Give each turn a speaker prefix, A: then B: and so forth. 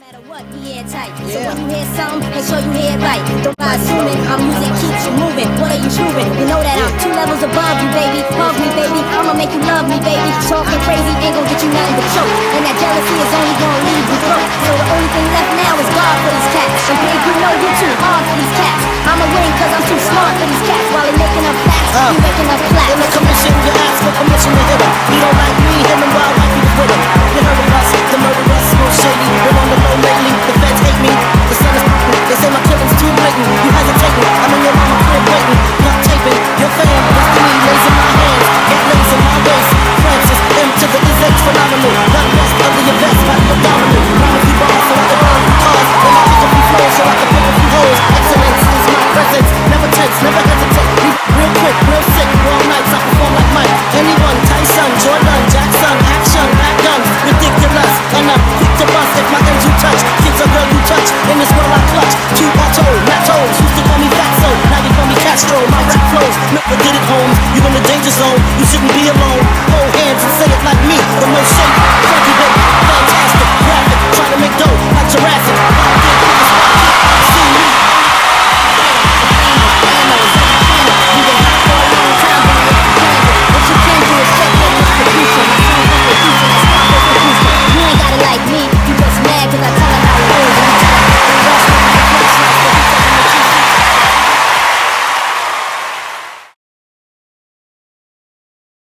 A: Matter what, he. So when you hear something, make sure you hear it right. Don't by assuming I'm using keeps you moving. What are you proving? You know that I'm two levels above you, baby. Hug me, baby. I'ma make you love me, baby. Talking crazy ain't gonna get you nothing but choke. And that jealousy is only gonna leave you broke. So the only thing left now is God for these cats. And babe, you know you're too hard for these cats. I'ma win cause I'm too smart for these cats. While they making up facts,
B: oh. touch. In this world I clutch. Two plateau, plateaus. Used to call me Fatso, now you call me Castro. My rap flows, never did it home. You in the danger zone, you shouldn't be alone. Hold hands and say it like